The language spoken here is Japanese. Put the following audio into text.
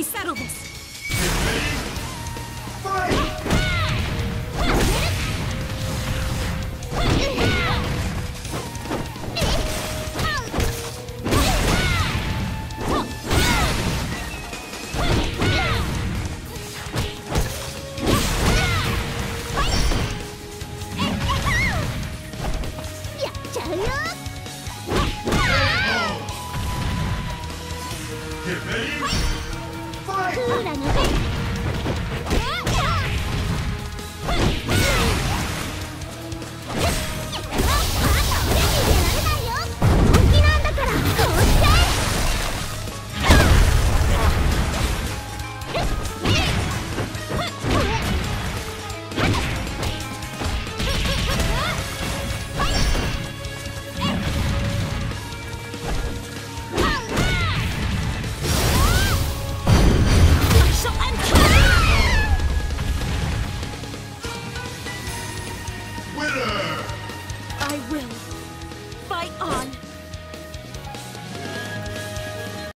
we settle this. Get ready. クーラの will fight on.